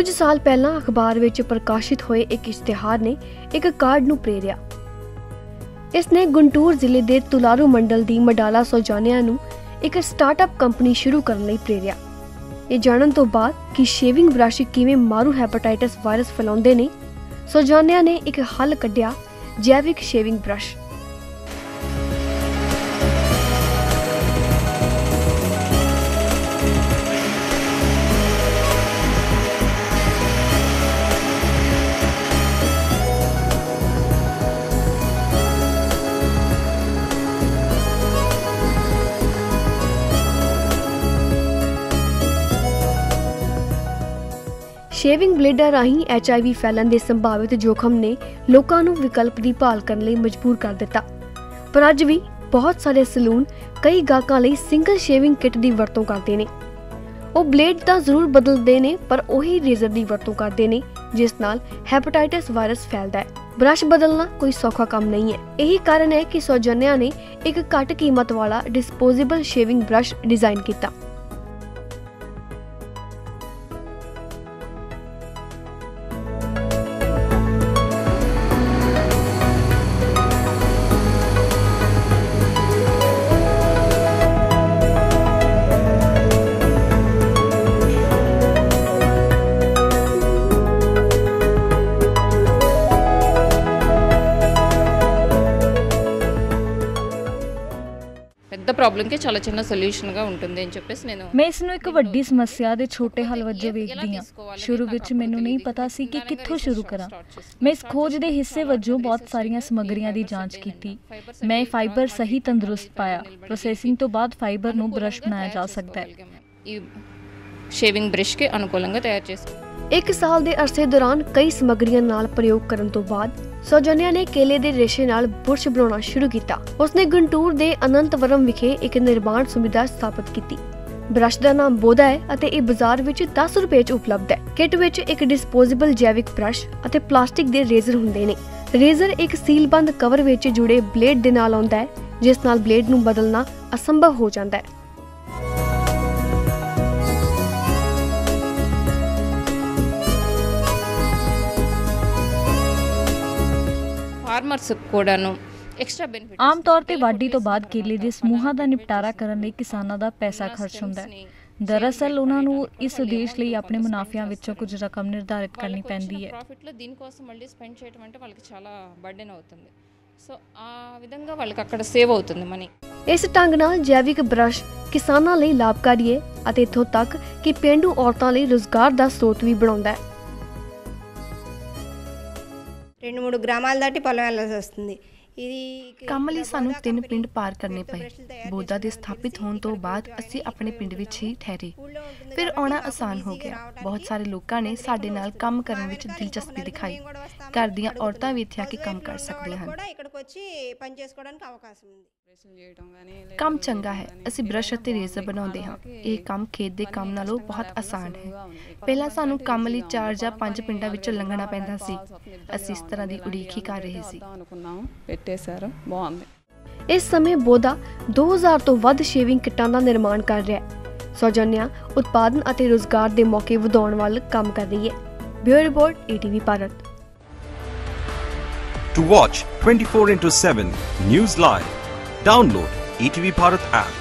ਕੁਝ ਸਾਲ ਪਹਿਲਾਂ ਅਖਬਾਰ ਵਿੱਚ ਪ੍ਰਕਾਸ਼ਿਤ ਹੋਏ ਇੱਕ ਇਸ਼ਤਿਹਾਰ ਨੇ ਇੱਕ ਕਾਰਡ ਨੂੰ ਪ੍ਰੇਰਿਆ। ਇਸ ਨੇ ਗੁੰਟੂਰ ਜ਼ਿਲ੍ਹੇ ਦੇ ਤੁਲਾਰੂ ਮੰਡਲ ਦੀ ਮਡਾਲਾ ਸੋਜਾਨਿਆ ਨੂੰ ਇੱਕ ਸਟਾਰਟਅਪ ਕੰਪਨੀ ਸ਼ੁਰੂ ਕਰਨ ਲਈ ਪ੍ਰੇਰਿਆ। ਇਹ ਜਾਣਨ ਤੋਂ ਬਾਅਦ ਕਿ ਸ਼ੇਵਿੰਗ ਬ੍ਰਸ਼ ਕਿਵੇਂ ਮਾਰੂ ਹੈਪੇਟਾਈਟਸ ਵਾਇਰਸ ਫੈਲਾਉਂਦੇ ਨੇ, ਸੋਜਾਨਿਆ ਨੇ ਇੱਕ ਹੱਲ ਕੱਢਿਆ ਜੈਵਿਕ ਸ਼ੇਵਿੰਗ ਬ੍ਰਸ਼। ਸ਼ੇਵਿੰਗ ਬਲੇਡਾਂ ਰਾਹੀਂ ਐਚਆਈਵੀ ਫੈਲਣ ਦੇ ਸੰਭਾਵਿਤ ਜੋਖਮ ਨੇ ਲੋਕਾਂ ਨੂੰ ਵਿਕਲਪ ਦੀ ਭਾਲ ਕਰਨ ਲਈ ਮਜਬੂਰ ਕਰ ਦਿੱਤਾ। ਪਰ ਅੱਜ ਵੀ ਬਹੁਤ ਸਾਰੇ ਸਲੂਨ ਕਈ ਗਾਹਕਾਂ ਲਈ ਸਿੰਗਲ ਸ਼ੇਵਿੰਗ ਕਿੱਟ ਦੀ ਵਰਤੋਂ ਕਰਦੇ ਨੇ। ਉਹ ਬਲੇਡ ਤਾਂ ਜ਼ਰੂਰ ਬਦਲਦੇ ਨੇ, ਪਰ ਉਹੀ ਰੇਜ਼ਰ ਦੀ ਵਰਤੋਂ ਕਰਦੇ ਨੇ, ਜਿਸ ਨਾਲ ਹੈਪੇਟਾਈਟਸ ਵਾਇਰਸ ਫੈਲਦਾ ਹੈ। ਬ੍ਰਸ਼ ਬਦਲਣਾ ਕੋਈ ਸੌਖਾ ਕੰਮ ਨਹੀਂ ਹੈ। ਇਹੀ ਕਾਰਨ ਹੈ ਕਿ ਸੌਜਨਿਆ ਨੇ ਇੱਕ ਘੱਟ ਕੀਮਤ ਵਾਲਾ ਡਿਸਪੋਜ਼ੇਬਲ ਸ਼ੇਵਿੰਗ ਬ੍ਰਸ਼ ਡਿਜ਼ਾਈਨ ਕੀਤਾ। పెద్ద ప్రాబ్లంకి చాలా చిన్న సొల్యూషన్గా ఉంటుంది అని చెప్పేసి నేను ਮੈਂ ਇਸ ਨੂੰ ਇੱਕ ਵੱਡੀ ਸਮੱਸਿਆ ਦੇ ਛੋਟੇ ਹੱਲ ਵਜੋਂ ਵੇਖਦੀ ਹਾਂ ਸ਼ੁਰੂ ਵਿੱਚ ਮੈਨੂੰ ਨਹੀਂ ਪਤਾ ਸੀ ਕਿ ਕਿੱਥੋਂ ਸ਼ੁਰੂ ਕਰਾਂ ਮੈਂ ਇਸ ਖੋਜ ਦੇ ਹਿੱਸੇ ਵਜੋਂ ਬਹੁਤ ਸਾਰੀਆਂ ਸਮੱਗਰੀਆਂ ਦੀ ਜਾਂਚ ਕੀਤੀ ਮੈਂ ਫਾਈਬਰ ਸਹੀ ਤੰਦਰੁਸਤ ਪਾਇਆ ਪ੍ਰੋਸੈਸਿੰਗ ਤੋਂ ਬਾਅਦ ਫਾਈਬਰ ਨੂੰ ਬ੍ਰਸ਼ ਬਣਾਇਆ ਜਾ ਸਕਦਾ ਹੈ ఈ షేవింగ్ బ్రష్కి అనుకూలంగా తయారు చేసి ਇੱਕ ਸਾਲ ਦੇ ਅਰਸੇ ਦੌਰਾਨ ਕਈ ਸਮੱਗਰੀਆਂ ਨਾਲ ਪ੍ਰਯੋਗ ਕਰਨ ਤੋਂ ਬਾਅਦ ਸੌਜਨਿਆ ਨੇ ਕੇਲੇ ਦੇ ਰੇਸ਼ੇ ਨਾਲ ਬੁਰਸ਼ ਬਣਾਉਣਾ ਸ਼ੁਰੂ ਕੀਤਾ। ਉਸਨੇ ਗੁੰਟੂਰ ਦੇ ਅਨੰਤਵਰਮ ਵਿਖੇ ਇੱਕ ਨਿਰਮਾਣ ਸੁਵਿਧਾ ਸਥਾਪਿਤ ਕੀਤੀ। ਬ੍ਰਸ਼ ਦਾ ਨਾਮ ਬੋਧਾ ਹੈ ਅਤੇ ਇਹ ਬਾਜ਼ਾਰ ਵਿੱਚ 10 ਰੁਪਏ 'ਚ ਉਪਲਬਧ ਹੈ। ਕਿਟ ਵਿੱਚ ਇੱਕ ਡਿਸਪੋਜ਼ੇਬਲ ਜੈਵਿਕ ਬ੍ਰਸ਼ ਅਤੇ ਪਲਾਸਟਿਕ ਦੇ ਰੇਜ਼ਰ ਹੁੰਦੇ ਨੇ। ਰੇਜ਼ਰ ਇੱਕ ਸੀਲਬੰਦ ਕਵਰ ਵਿੱਚ ਜੁੜੇ ਬਲੇਡ ਦੇ ਨਾਲ ਆਉਂਦਾ ਹੈ, ਜਿਸ ਨਾਲ ਬਲੇਡ ਨੂੰ ਬਦਲਣਾ ਅਸੰਭਵ ਹੋ ਜਾਂਦਾ ਹੈ। ఫార్మర్స్ కూడాను ఎక్స్ట్రా బెనిఫిట్ ਆਮ ਤੌਰ ਤੇ ਵਾਢੀ ਤੋਂ ਬਾਅਦ ਕੇਲੇ ਦੇ ਸਮੂਹਾਂ ਦਾ ਨਿਪਟਾਰਾ ਕਰਨ ਲਈ ਕਿਸਾਨਾਂ ਦਾ ਪੈਸਾ ਖਰਚ ਹੁੰਦਾ ਹੈ ਦਰਅਸਲ ਉਹਨਾਂ ਨੂੰ ਇਸ ਉਦੇਸ਼ ਲਈ ਆਪਣੇ ਮੁਨਾਫਿਆਂ ਵਿੱਚੋਂ ਕੁਝ ਰਕਮ ਨਿਰਧਾਰਿਤ ਕਰਨੀ ਪੈਂਦੀ ਹੈ ప్రాఫిట్లో దీనికోసం మళ్ళీ స్పెండ్ చేయడం అంటే వాళ్ళకి చాలా బర్డెన్ అవుతుంది సో ఆ విధంగా వాళ్ళకి అక్కడ సేవ్ అవుతుంది మనీ ਇਸ ਢੰਗ ਨਾਲ ਜੈਵਿਕ ਬ੍ਰਸ਼ ਕਿਸਾਨਾਂ ਲਈ ਲਾਭਕਾਰੀ ਹੈ ਅਤੇ ਇੱਥੋਂ ਤੱਕ ਕਿ ਪਿੰਡੂ ਔਰਤਾਂ ਲਈ ਰੋਜ਼ਗਾਰ ਦਾ ਸਰੋਤ ਵੀ ਬਣਾਉਂਦਾ ਹੈ రెండు మూడు గ్రామాలు దాటి పొలం వెళ్ళాల్సి వస్తుంది ఇది ਕੰਮ ਲਈ ਸਾਨੂੰ ਤਿੰਨ ਪਿੰਡ ਪਾਰ ਕਰਨੇ ਪਏ ਬੋਧਾ ਦੇ ਸਥਾਪਿਤ ਹੋਣ ਤੋਂ ਬਾਅਦ ਅਸੀਂ ਆਪਣੇ ਪਿੰਡ ਵਿੱਚ ਹੀ ਠਹਿਰੇ ਫਿਰ ਆਉਣਾ ਆਸਾਨ ਹੋ ਗਿਆ। ਬਹੁਤ ਸਾਰੇ ਲੋਕਾਂ ਨੇ ਸਾਡੇ ਨਾਲ ਕੰਮ ਕਰਨ ਵਿੱਚ ਦਿਲਚਸਪੀ ਦਿਖਾਈ। ਘਰ ਦੀਆਂ ਔਰਤਾਂ ਵੀ ਇੱਥੇ ਆ ਕੇ ਕੰਮ ਕਰ ਸਕਦੀਆਂ ਹਨ। ਕੰਮ ਚੰਗਾ ਹੈ। ਅਸੀਂ ਬ੍ਰਸ਼ ਅਤੇ ਰੇਜ਼ਰ ਬਣਾਉਂਦੇ ਹਾਂ। ਇਹ ਕੰਮ ਖੇਤ ਦੇ ਕੰਮ ਨਾਲੋਂ ਬਹੁਤ ਆਸਾਨ ਹੈ। ਪਹਿਲਾਂ ਸਾਨੂੰ ਕੰਮ ਲਈ 4 ਜਾਂ 5 ਪਿੰਡਾਂ ਵਿੱਚੋਂ ਲੰਘਣਾ ਪੈਂਦਾ ਸੀ। ਅਸੀਂ ਇਸ ਤਰ੍ਹਾਂ ਦੀ ਉਡੀਕ ਹੀ ਕਰ ਰਹੇ ਸੀ। ਇਸ ਸਮੇਂ ਬੋਦਾ 2000 ਤੋਂ ਵੱਧ ਸ਼ੇਵਿੰਗ ਕਿੱਟਾਂ ਦਾ ਨਿਰਮਾਣ ਕਰ ਰਿਹਾ ਹੈ ਸੌਜਨਿਆ ਉਤਪਾਦਨ ਅਤੇ ਰੋਜ਼ਗਾਰ ਦੇ ਮੌਕੇ ਵਧਾਉਣ ਵੱਲ ਕੰਮ ਕਰ ਰਹੀ ਹੈ bureau report ATV Bharat To watch 24 into 7 News Live, download ETV Bharat app.